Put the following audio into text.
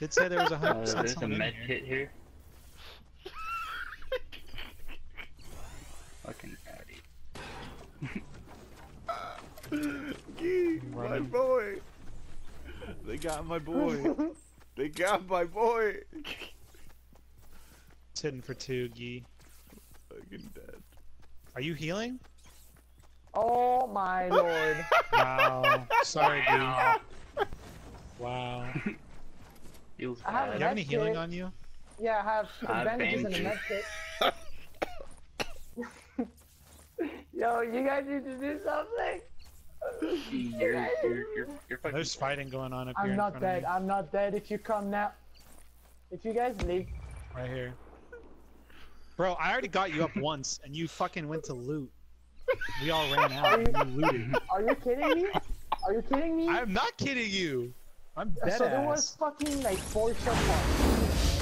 Did say there was a Uh, hundred percent there's a med here. kit here. Fucking howdy. Gee, my boy. They got my boy. they got my boy. It's hidden for two, Gee. Fucking dead. Are you healing? Oh my lord. Wow. Sorry, Gee. Wow. Feels I have Do you have any Med healing kit. on you? Yeah, I have I bandages and a banged med kit. Yo, you guys need to do something. You're, you're, you're, you're fucking There's fighting going on up here I'm in not front dead. of I'm not dead. If you come now, if you guys leave. Right here. Bro, I already got you up once, and you fucking went to loot. We all ran out, and you looted. are you kidding me? Are you kidding me? I'm not kidding you! I'm dead so there was fucking like four shot marks.